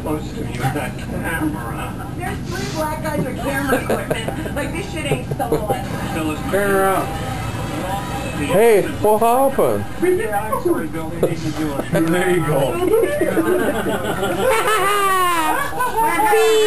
close to me with that camera. There's three black guys with camera equipment. Like, this shit ain't stolen. Phyllis Turn around. Hey, what happened? We need to do it. There you go.